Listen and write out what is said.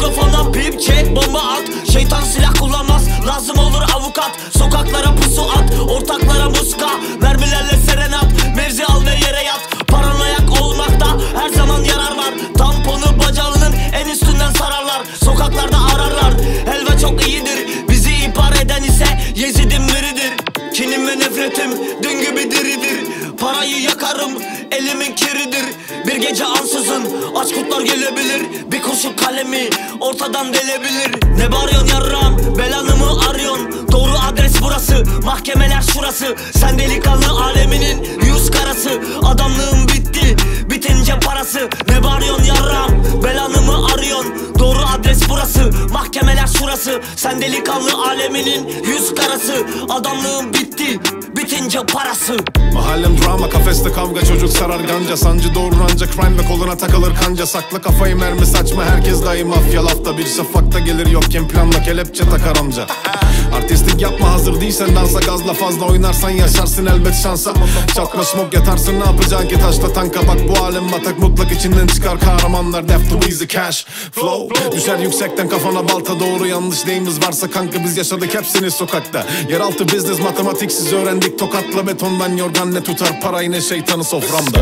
Mikrofona pip çek bomba at. Şeytan silah kullanmaz lazım olur avukat. Sokaklara pusu at ortaklara muska. Mermilerle serenat mevzi al ve yere yat. Paranoyak olmakta her zaman yarar var. Tamponu bacağının en üstünden sararlar. Sokaklarda ararlar. Helva çok iyidir Bizi ihbar eden ise Yezidim biridir. Kinim ve nefretim dün gibi diridir. Parayı yakarım elimin kiridir. Bir gece ansızın aç kutlar gelebilir. Bir kalemi ortadan delebilir. Ne bağırıyorsun yarram? Belanı mı arıyorsun? Doğru adres burası. Mahkemeler şurası. Sen delikanlı aleminin yüz karası. Adamlığın bitti. Bitince parası. Ne bağırıyorsun yarram? Belanı mı arıyorsun? Doğru adres burası. Mahkemeler şurası Sen delikanlı aleminin yüz karası. Adamlığın bitti bitince parası. Mahallem drama kafeste kavga çocuk sarar ganca. Sancı doğurur ancak crime ve koluna takılır kanca. Sakla kafayı mermi saçma herkes dahi mafya. Lafta Bir şafakta gelir yokken planla kelepçe takar amca. Artistlik yapma hazır değilsen dansa gazla fazla oynarsan yaşarsın elbet şansa. Çatma smoke yatarsın ne yapacaksın ki taşla tanka? Bak bu alem batak mutlak içinden çıkar kahramanlar. Death to easy cash flow. Düşer yüksekten kafana balta doğru yanlış neyimiz varsa kanka biz yaşadık hepsini sokakta. Yeraltı business matematiksiz öğrendik. Tokatla betondan yorgan ne tutar? Parayı ne şeytanı soframda